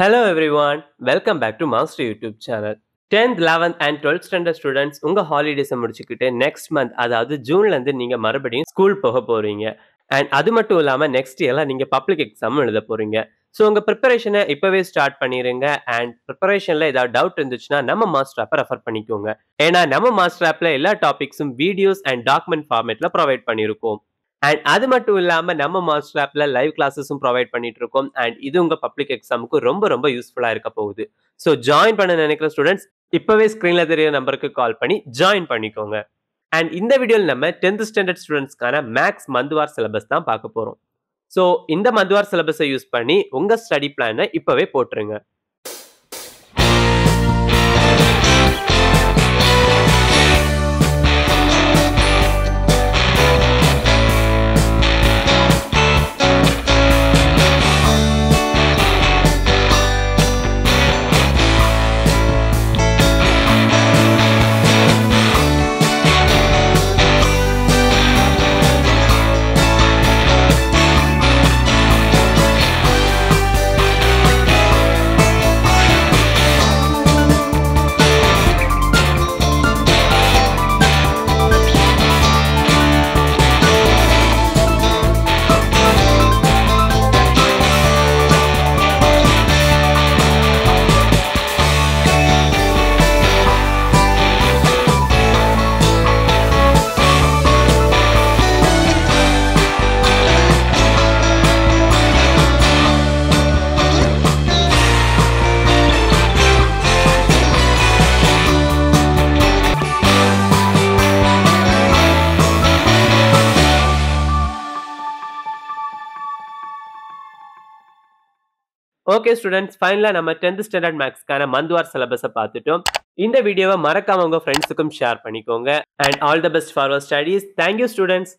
Hello everyone welcome back to Master YouTube channel tenth eleventh and twelfth standard students உங்கள் ஹாலிடேஸை முடிச்சுக்கிட்டு next month அதாவது ஜூன்ல இருந்து மறுபடியும் ஸ்கூல் போக போகிறீங்க அண்ட் அது மட்டும் இல்லாமல் நெக்ஸ்ட் இயர்லாம் நீங்கள் பப்ளிக் எக்ஸாம் எழுத போகிறீங்க ஸோ உங்கள் ப்ரிப்பரேஷனை இப்போவே ஸ்டார்ட் பண்ணிடுங்க அண்ட் ப்ரிப்பரேஷனில் ஏதாவது டவுட் இருந்துச்சுன்னா நம்ம மாஸ்டர் ஆப்பை ரெஃபர் பண்ணிக்கோங்க. ஏன்னா நம்ம மாஸ்டர் ஆப்பில் எல்லா டாபிக்ஸும் வீடியோஸ் அண்ட் டாக்குமெண்ட் ஃபார்மேட்டில் ப்ரொவைட் பண்ணியிருக்கோம் அண்ட் அது மட்டும் இல்லாம நம்ம மாஸ்டர் ஆப்ல லைவ் கிளாஸஸும் ப்ரொவைட் பண்ணிட்டு இருக்கோம். அண்ட் இது உங்கள் பப்ளிக் எக்ஸாமுக்கு ரொம்ப ரொம்ப யூஸ்ஃபுல்லா இருக்க போகுது. ஸோ ஜாயின் பண்ண நினைக்கிற ஸ்டூடெண்ட்ஸ் இப்போவே ஸ்க்ரீன்ல தெரிய நம்பருக்கு கால் பண்ணி ஜாயின் பண்ணிக்கோங்க. அண்ட் இந்த வீடியோவில் நம்ம டென்த் ஸ்டாண்டர்ட் ஸ்டூடெண்ட்ஸ்க்கான மேக்ஸ் மந்துவார் சிலபஸ் தான் பார்க்க போறோம். ஸோ இந்த மந்துவார் சிலபஸை யூஸ் பண்ணி உங்க ஸ்டடி பிளானை இப்போவே போட்டுருங்க. ஓகே ஸ்டூடெண்ட்ஸ் ஃபைனலாக நம்ம டென்த் ஸ்டாண்டர்ட் மேக்ஸ்க்கான மந்த்வார் சிலபஸை பார்த்துட்டோம். இந்த வீடியோவை மறக்காம உங்க ஃப்ரெண்ட்ஸுக்கும் ஷேர் பண்ணிக்கோங்க. And all the best for studies thank you students